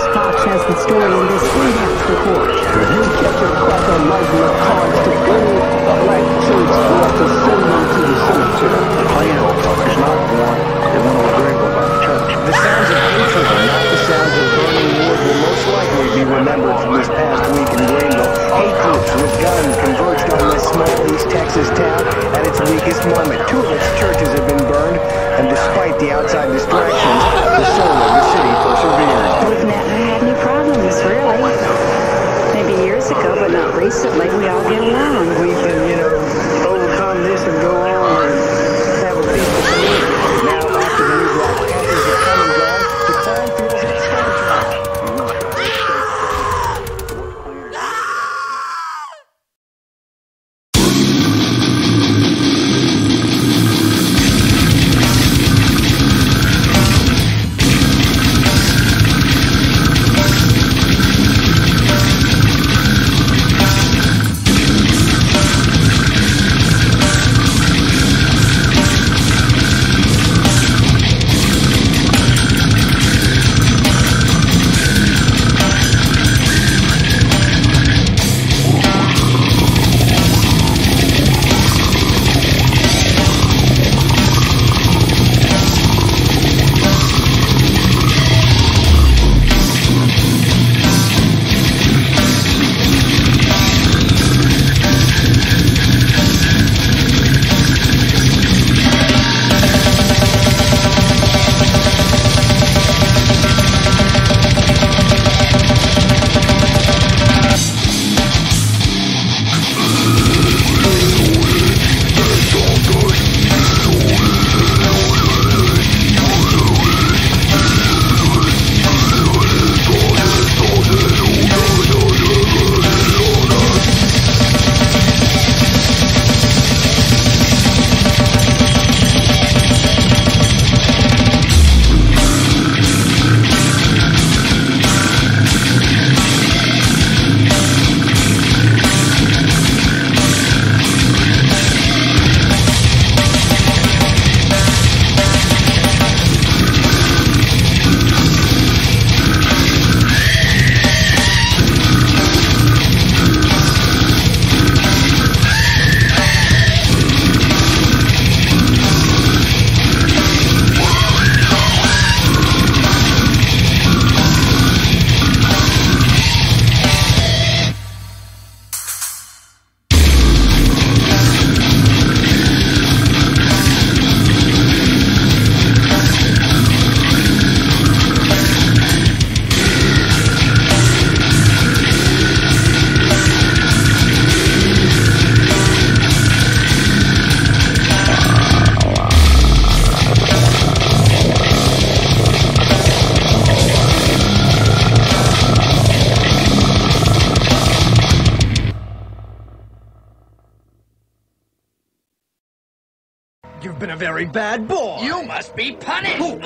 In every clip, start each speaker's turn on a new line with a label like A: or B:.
A: News Fox has the story in this in-depth report.
B: If you catch a cracker lighting up cards to burn the black church, we have to send them to the cemetery.
C: Plato is not one that want to with our church.
B: The sounds of hatred and not the sounds of burning wood will most likely be remembered from this past week in Greenville. Hate groups with guns converged small East Texas town at its weakest moment. Two of its churches have been burned, and despite the outside distractions, the soul of the city persevered.
A: We've never had any problems, really. Maybe years ago, but not recently. We all get along.
B: We can, you know, overcome this and go on
D: been a very bad boy.
E: You must be punished. Oh.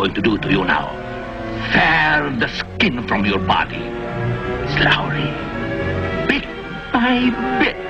E: Going to do to you now. Tear the skin from your body. Slowly. Bit by bit.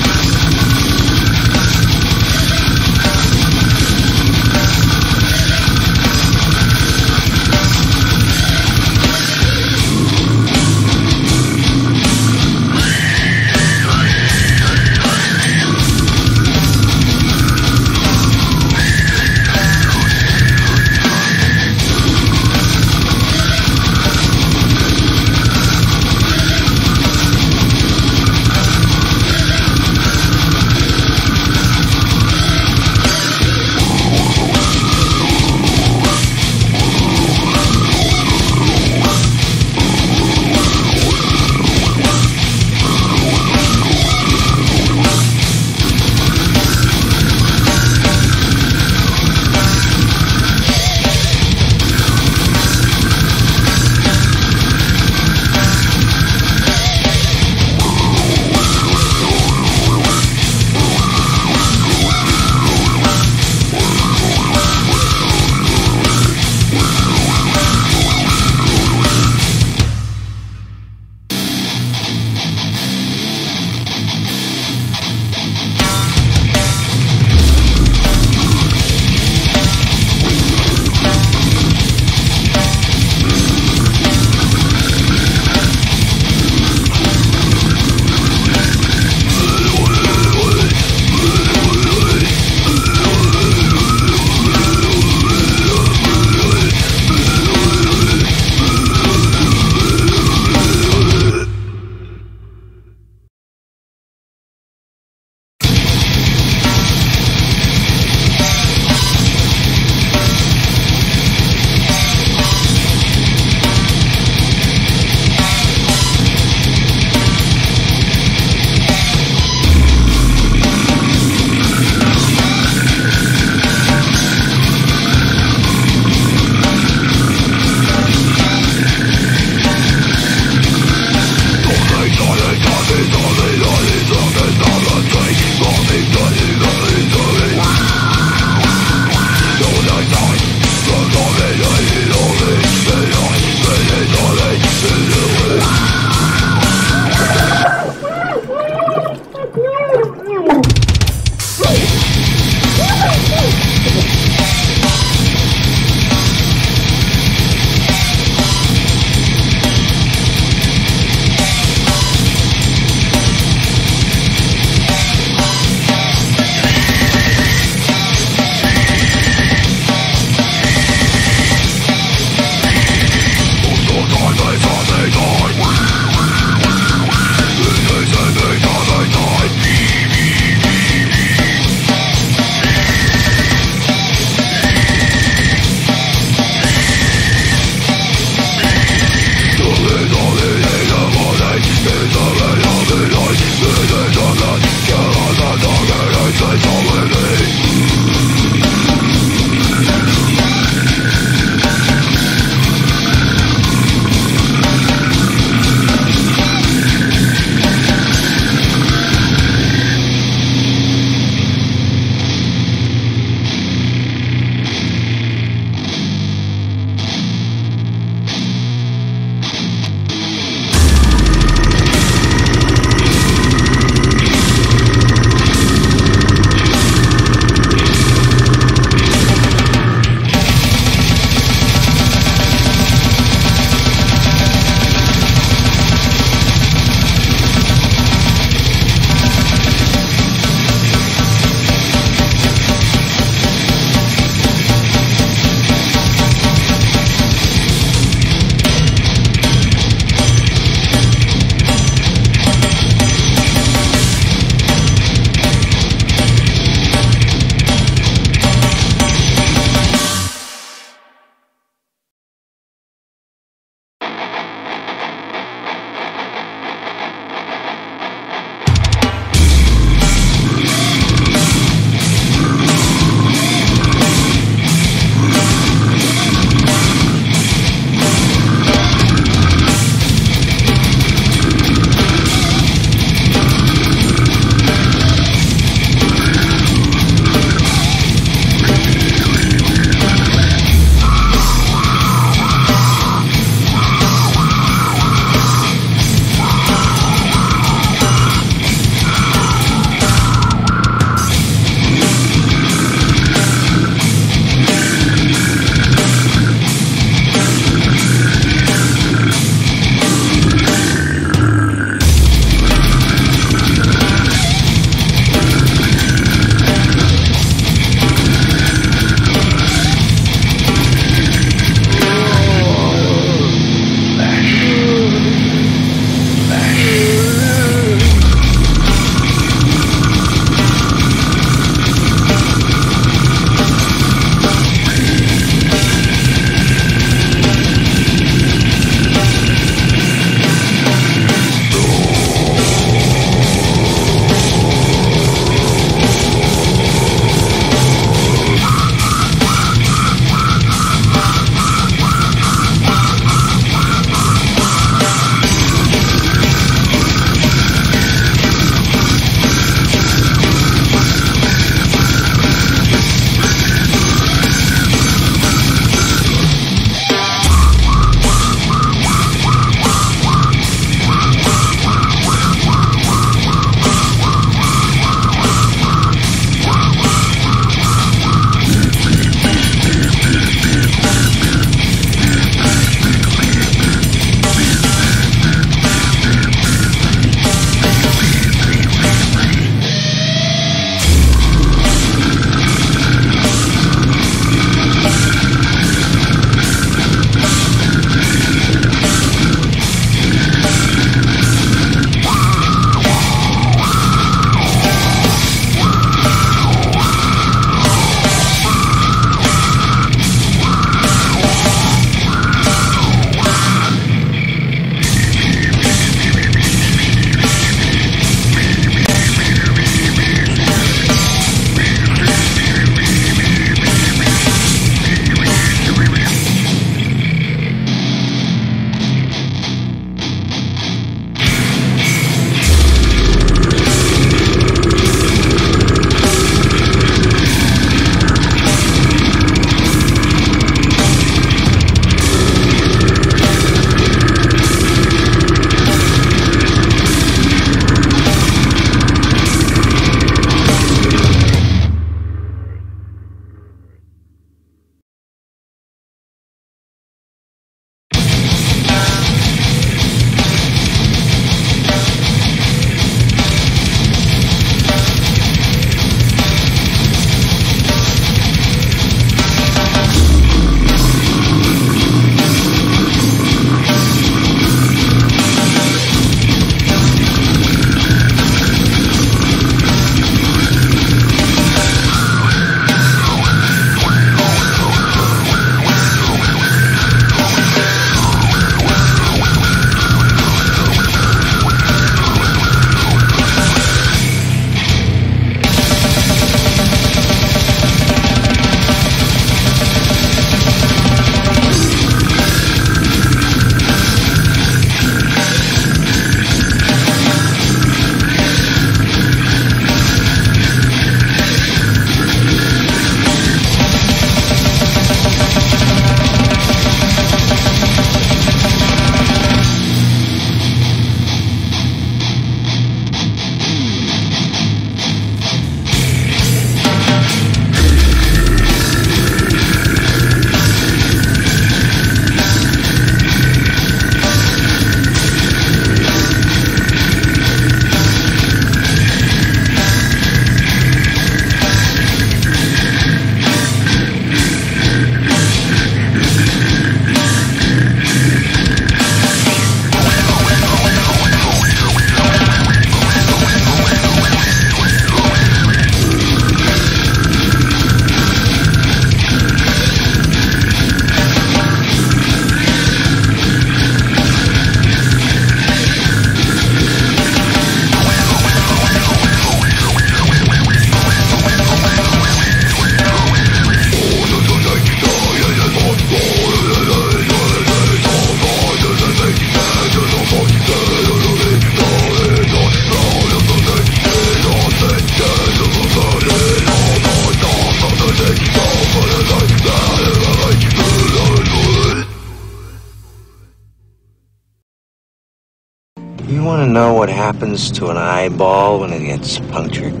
F: Know what happens to an eyeball when it gets punctured?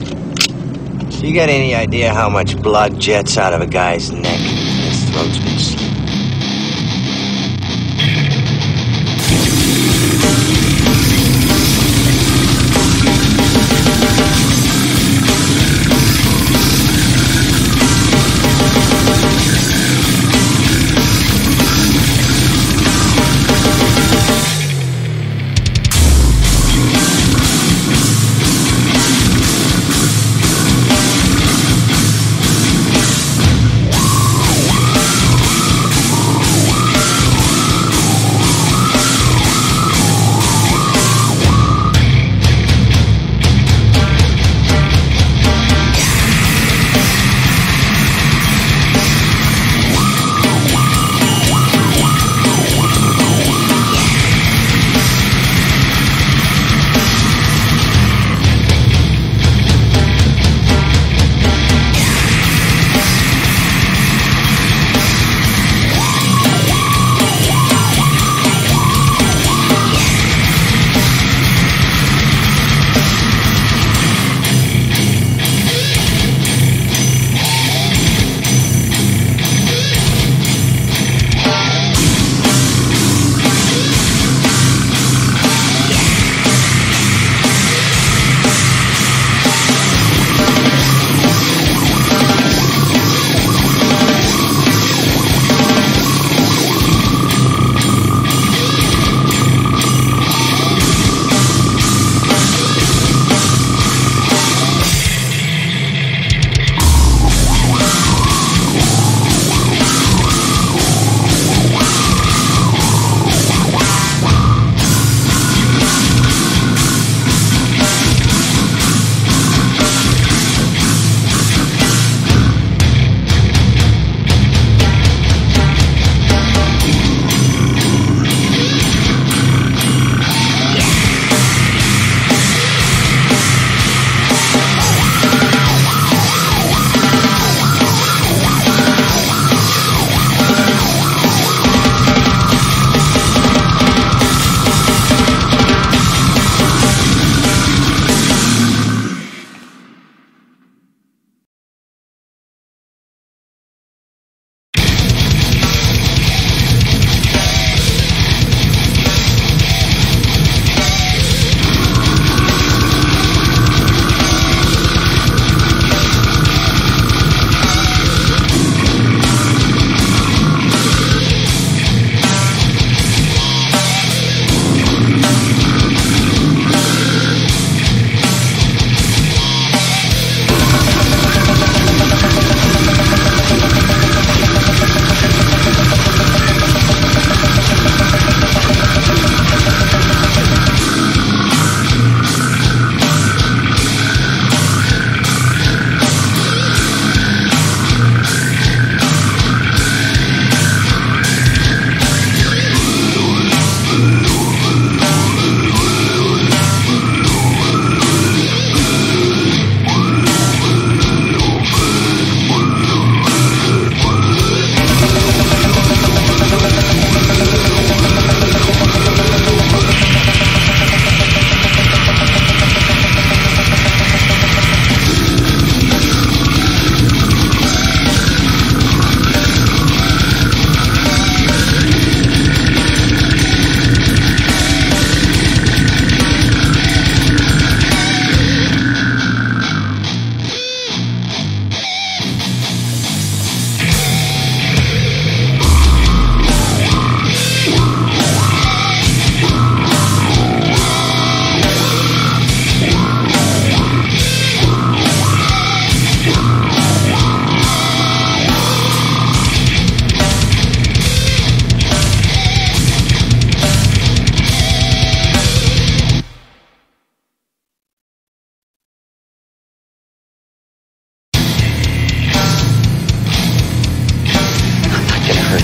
F: You got any idea how much blood jets out of a guy's neck and his throat's been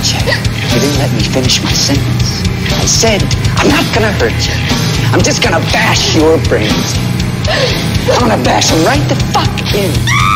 F: slit?
G: You didn't let me finish my sentence. I said, I'm not gonna hurt you. I'm just gonna bash your brains. I'm gonna bash them right the fuck in.